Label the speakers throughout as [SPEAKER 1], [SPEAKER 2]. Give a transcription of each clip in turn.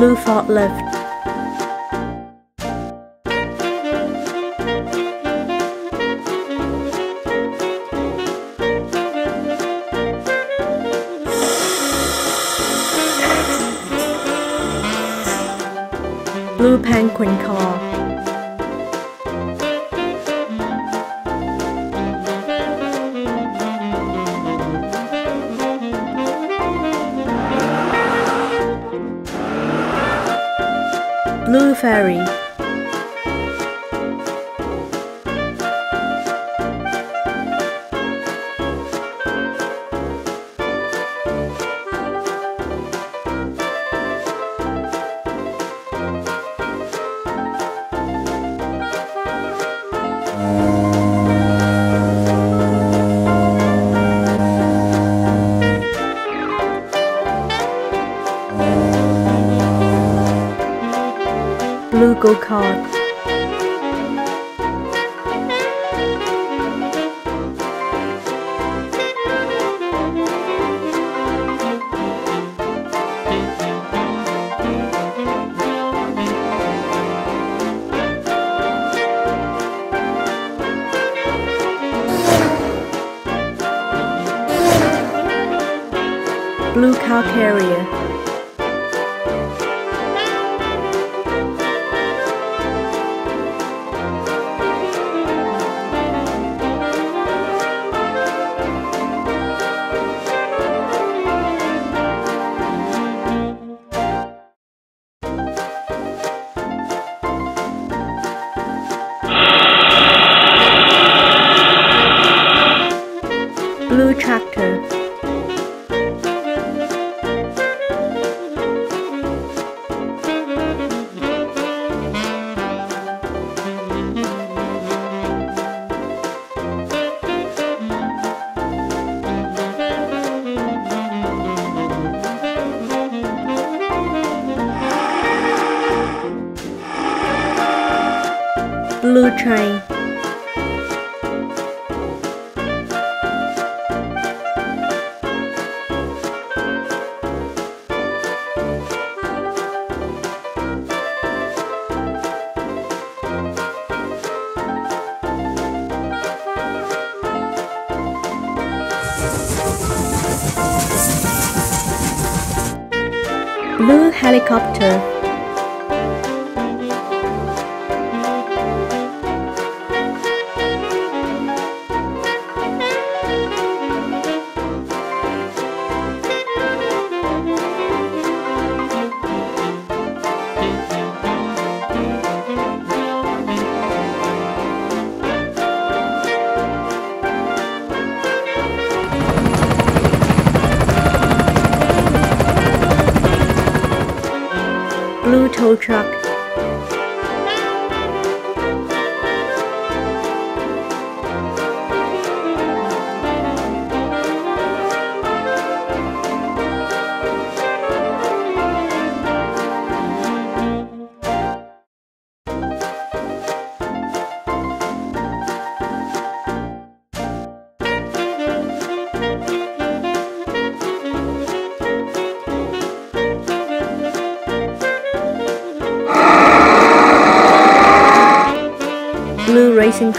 [SPEAKER 1] Blue Ford left. Blue Penguin car. Blue Helicopter.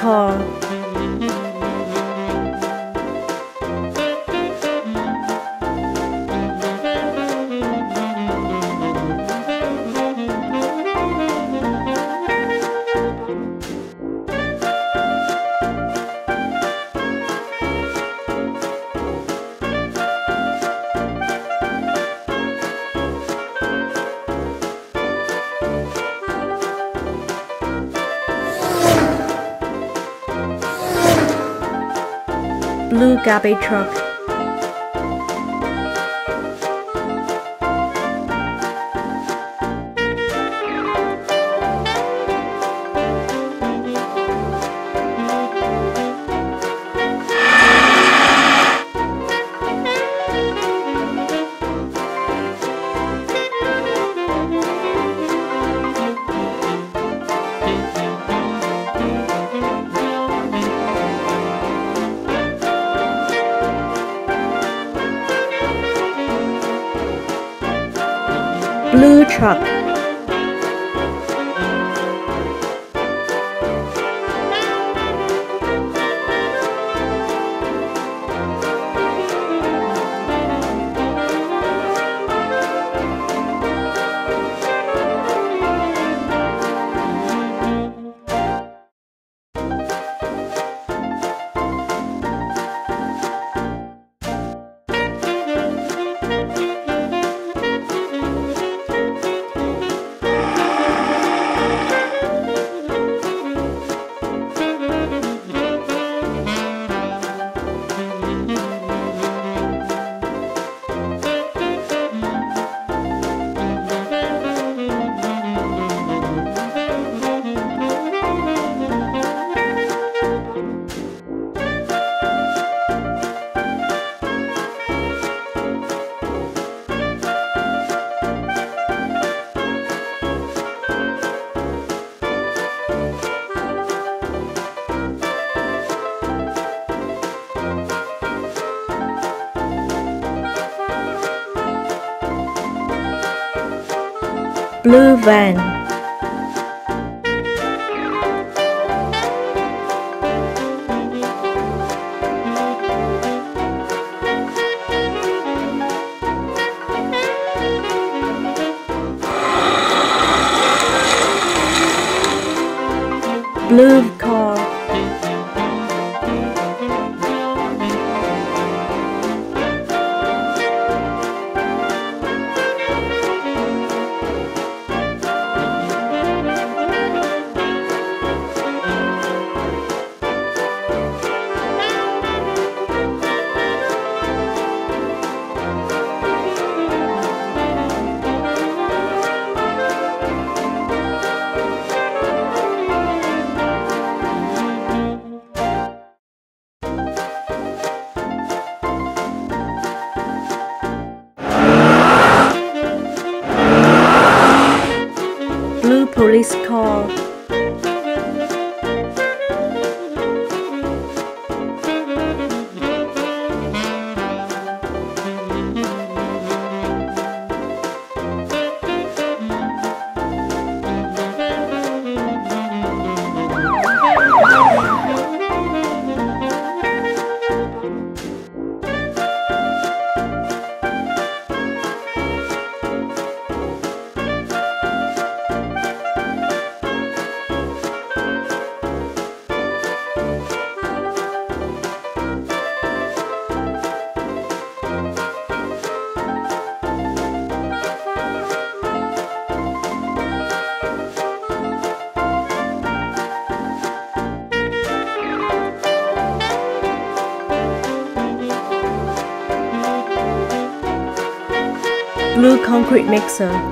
[SPEAKER 1] Blue Garbage Truck. Blue police car. Concrete mixer.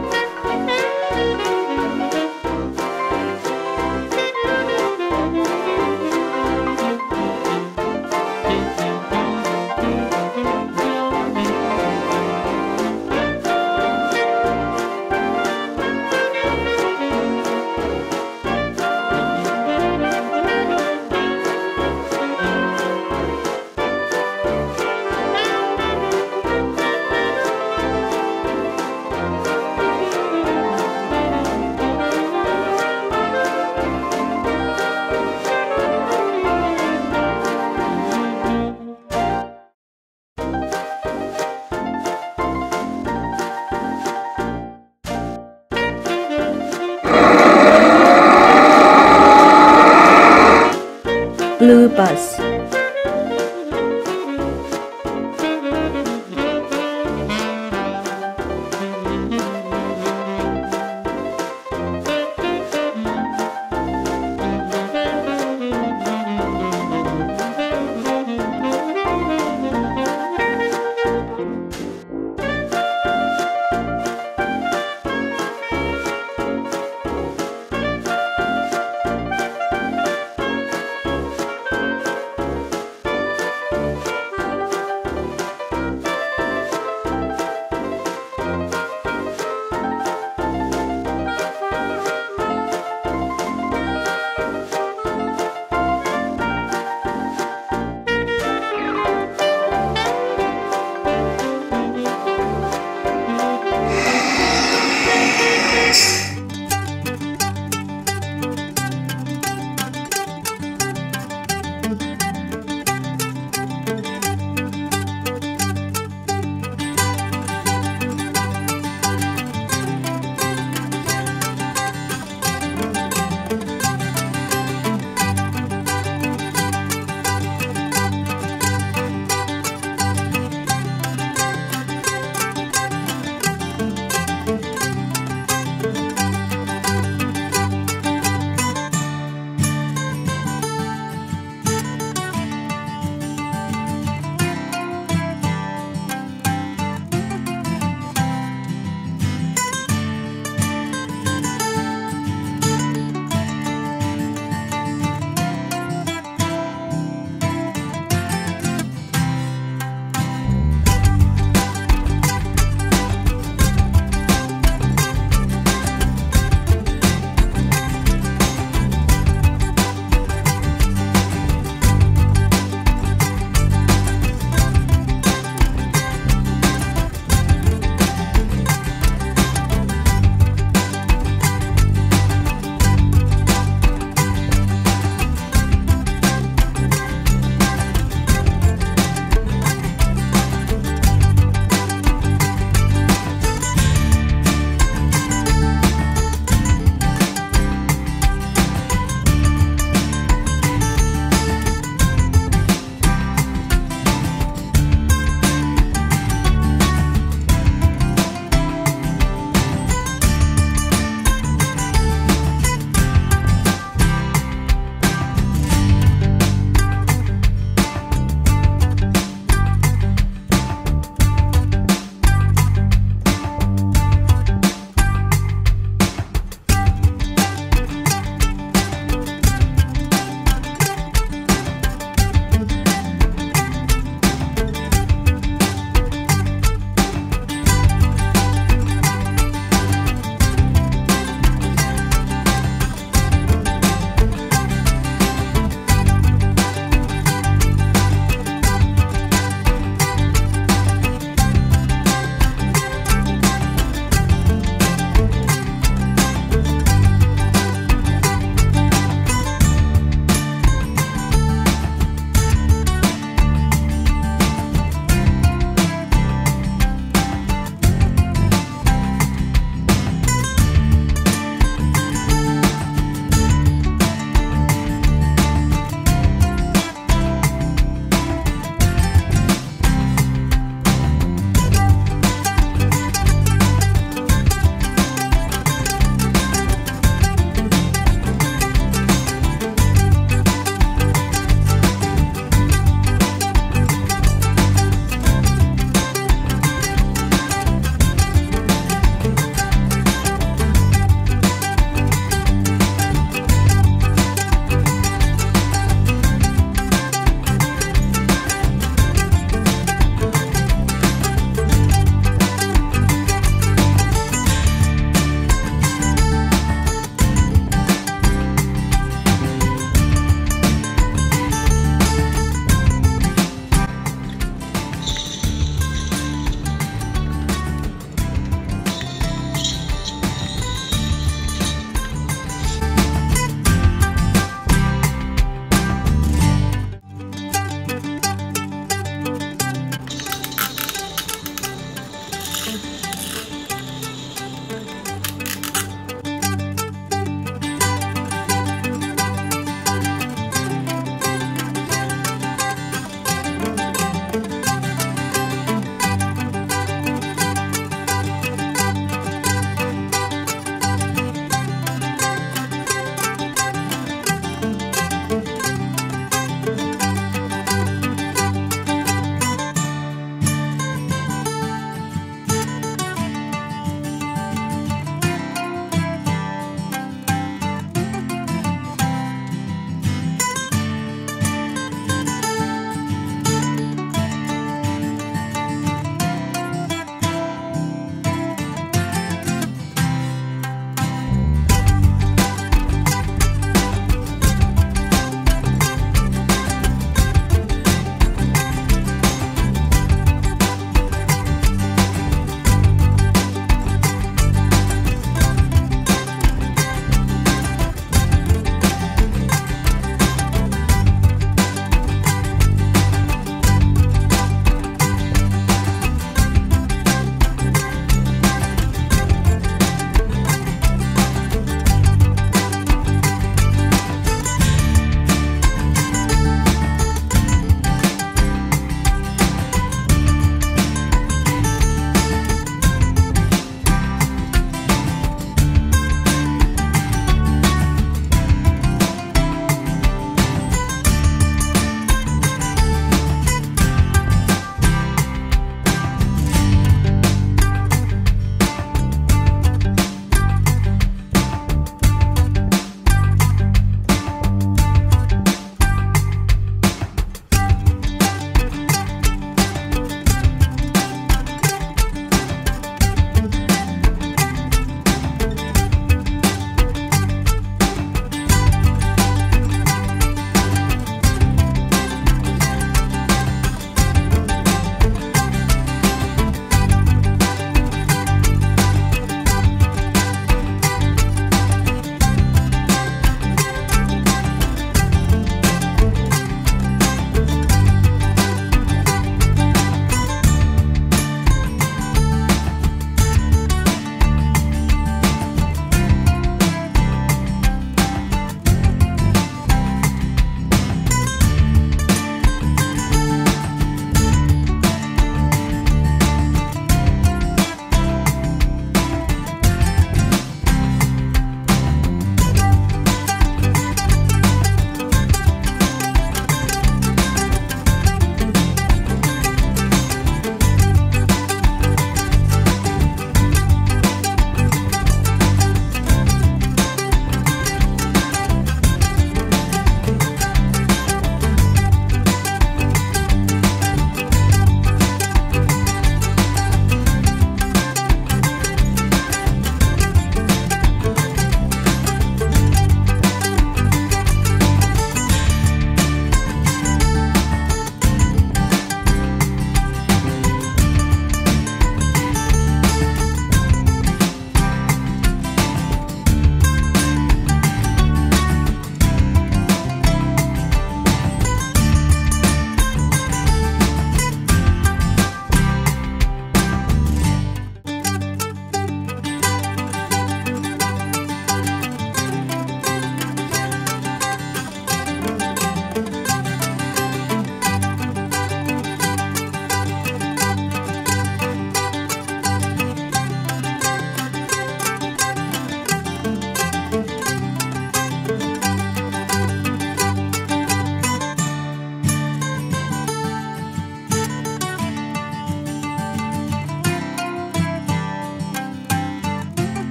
[SPEAKER 1] Blue bus.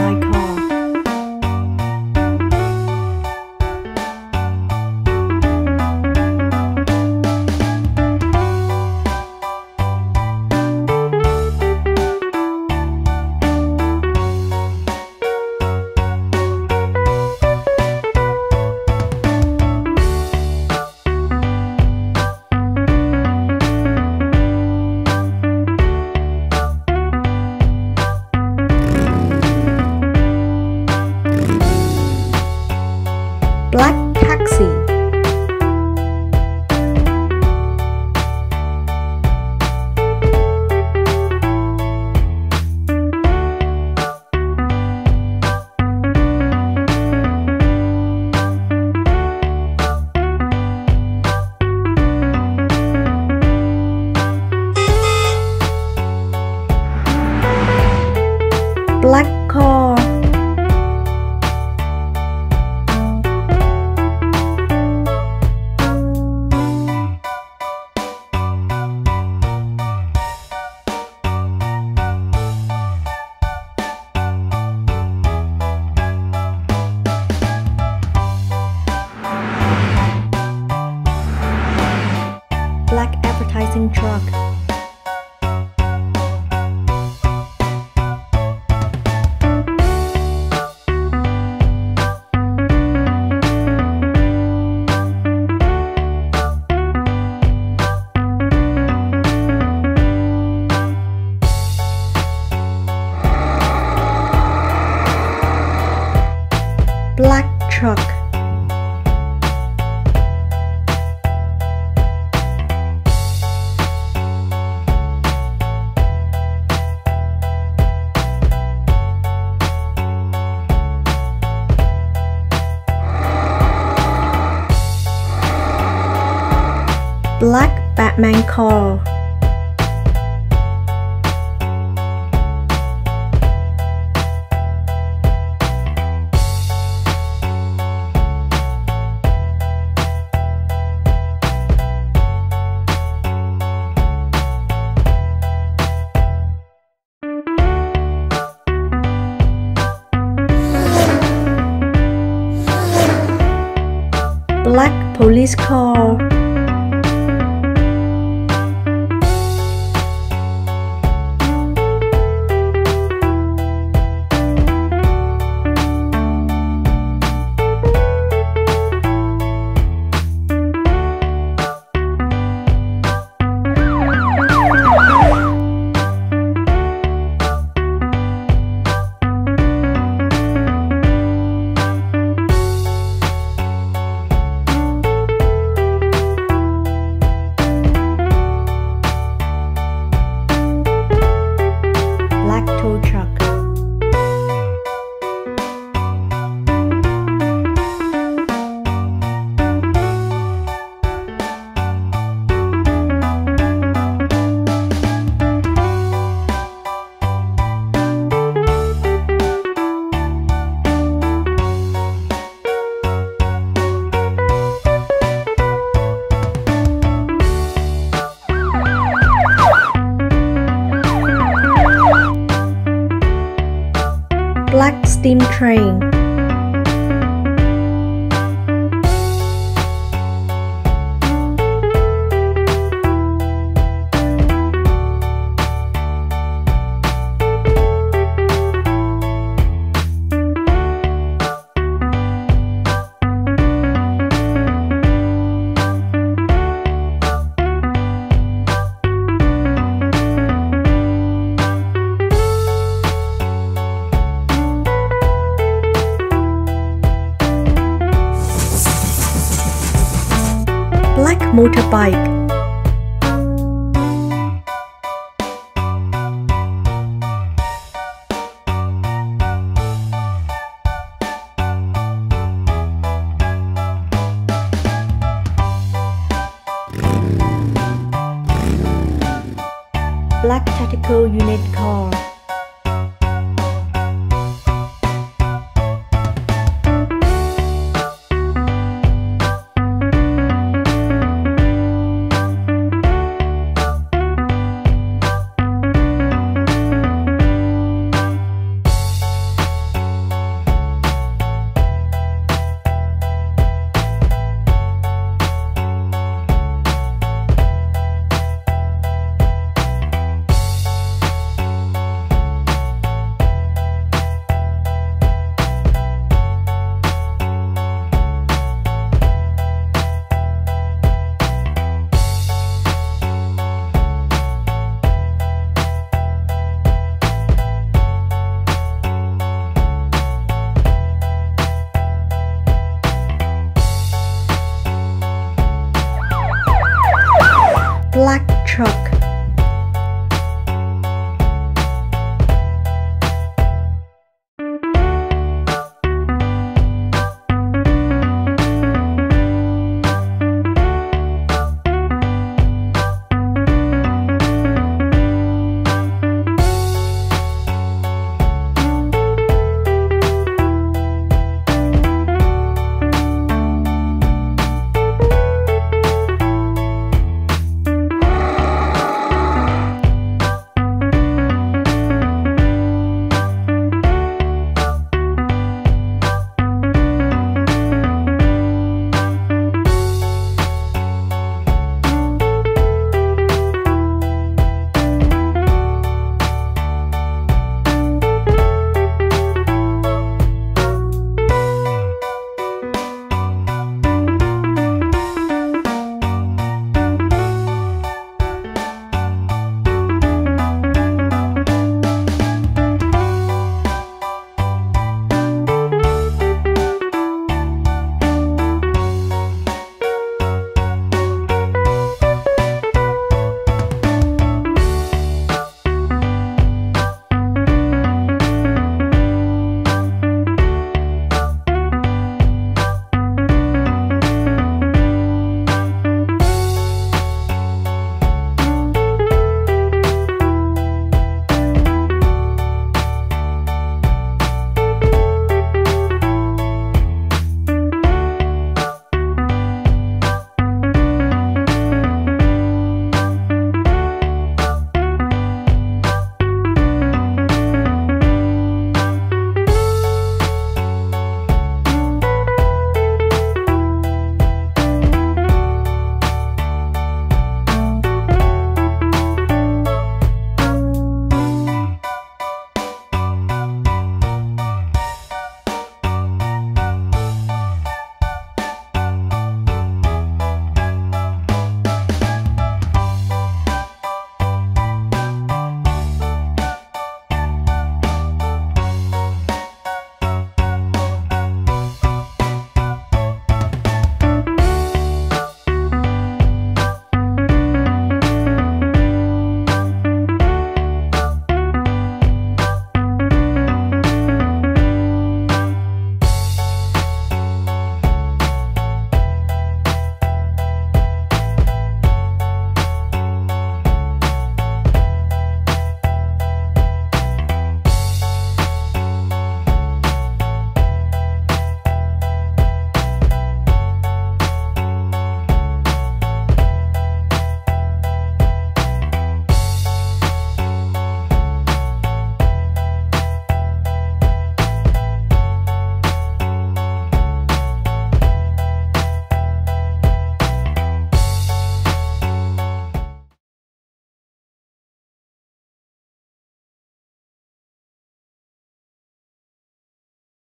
[SPEAKER 1] like Black steam train